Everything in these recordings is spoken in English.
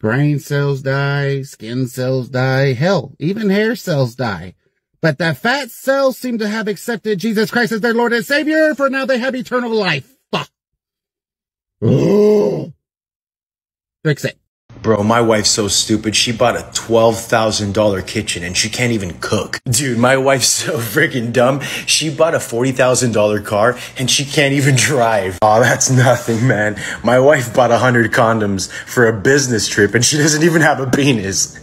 Brain cells die, skin cells die, hell, even hair cells die. But the fat cells seem to have accepted Jesus Christ as their Lord and Savior, for now they have eternal life. Fuck. Fix it. Bro, my wife's so stupid. She bought a $12,000 kitchen and she can't even cook. Dude, my wife's so freaking dumb. She bought a $40,000 car and she can't even drive. Oh, that's nothing, man. My wife bought a 100 condoms for a business trip and she doesn't even have a penis.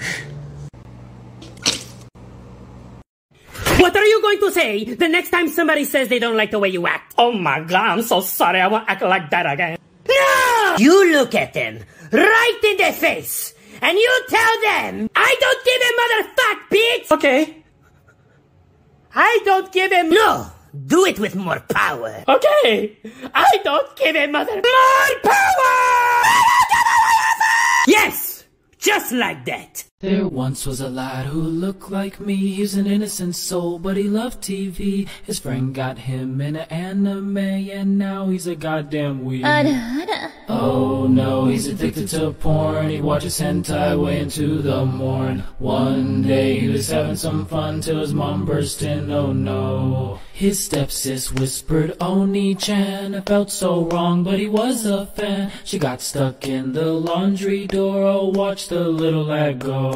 What are you going to say the next time somebody says they don't like the way you act? Oh my god, I'm so sorry. I won't act like that again. No! You look at them right in the face and you tell them, I don't give a motherfuck, bitch! Okay. I don't give a No! Do it with more power. Okay. I don't give a mother. More power! Yes! Just like that. There once was a lad who looked like me. He's an innocent soul, but he loved TV. His friend got him in an anime, and now he's a goddamn weeb. Oh no, he's addicted to porn. He watches hentai way into the morn. One day he was having some fun till his mom burst in. Oh no. His stepsis whispered, Oni-chan. It felt so wrong, but he was a fan. She got stuck in the laundry door. Oh, watch the little lad go.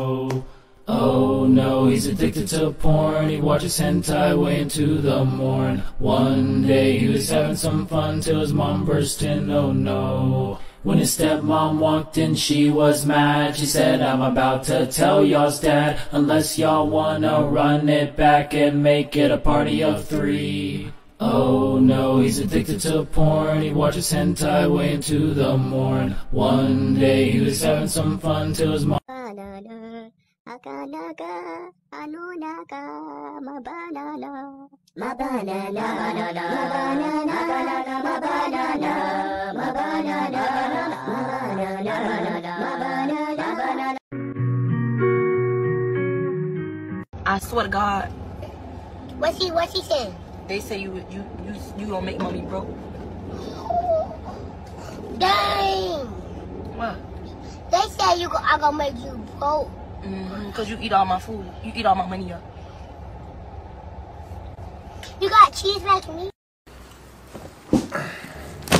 Oh no, he's addicted to porn. He watches hentai way into the morn. One day he was having some fun till his mom burst in. Oh no. When his stepmom walked in, she was mad. She said, I'm about to tell y'all's dad. Unless y'all wanna run it back and make it a party of three. Oh no, he's addicted to porn. He watches hentai way into the morn. One day he was having some fun till his mom. Banana, akalaga, ano naga, mabanana, mabanana, mabanana, akalaga, mabanana, mabanana, mabanana, mabanana, I swear to God, What's he, what's he saying? they say you you you you gonna make mommy broke. Dang! What? They say you go, I gonna make you broke. Mm-hmm, Cause you eat all my food. You eat all my money up. You got cheese like me?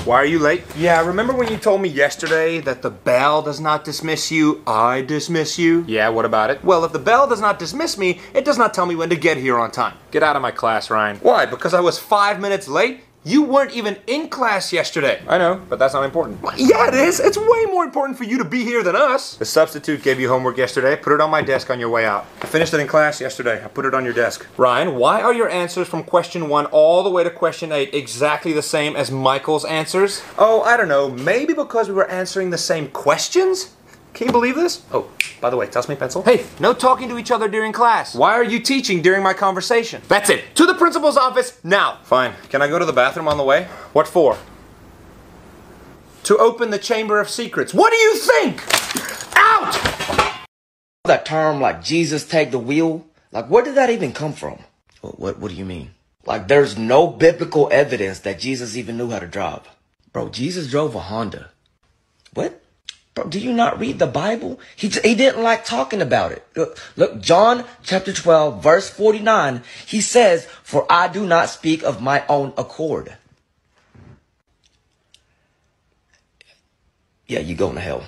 Why are you late? Yeah, remember when you told me yesterday that the bell does not dismiss you, I dismiss you? Yeah, what about it? Well, if the bell does not dismiss me, it does not tell me when to get here on time. Get out of my class, Ryan. Why? Because I was five minutes late? You weren't even in class yesterday. I know, but that's not important. Yeah, it is. It's way more important for you to be here than us. The substitute gave you homework yesterday. Put it on my desk on your way out. I finished it in class yesterday. I put it on your desk. Ryan, why are your answers from question one all the way to question eight exactly the same as Michael's answers? Oh, I don't know. Maybe because we were answering the same questions? Can you believe this? Oh, by the way, toss me a pencil. Hey, no talking to each other during class. Why are you teaching during my conversation? That's it. To the principal's office now. Fine. Can I go to the bathroom on the way? What for? To open the Chamber of Secrets. What do you think? Out! that term like Jesus take the wheel, like where did that even come from? What, what what do you mean? Like there's no biblical evidence that Jesus even knew how to drive. Bro, Jesus drove a Honda. What? Bro, do you not read the Bible? He, he didn't like talking about it. Look, look, John chapter 12, verse 49, he says, For I do not speak of my own accord. Yeah, you going to hell.